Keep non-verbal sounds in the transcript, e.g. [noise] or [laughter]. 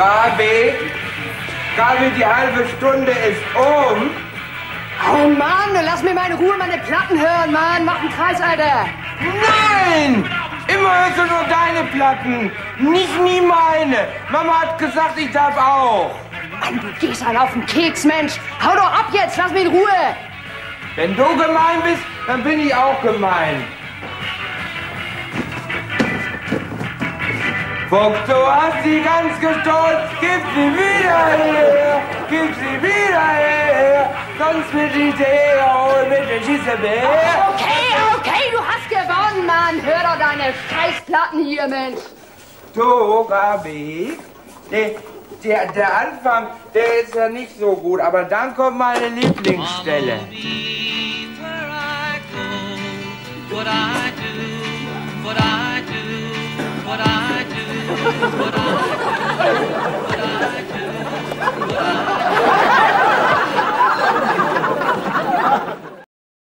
Gabi, Gabi, die halbe Stunde ist um. Oh Mann, lass mir meine Ruhe, meine Platten hören, Mann. Mach einen Kreis, Alter. Nein! Immer hörst du nur deine Platten, nicht nie meine. Mama hat gesagt, ich darf auch. Mann, du gehst halt auf den Keks, Mensch. Hau doch ab jetzt, lass mich in Ruhe. Wenn du gemein bist, dann bin ich auch gemein. Du hast sie ganz gestohlen, gib sie wieder her, gib sie wieder her, sonst wird ich dir holen mit dem Schießebär. Okay, okay, du hast gewonnen, Mann. Hör doch deine Scheißplatten hier, Mensch. Du, Gabi, der, der, der Anfang, der ist ja nicht so gut, aber dann kommt meine Lieblingsstelle. I what [laughs]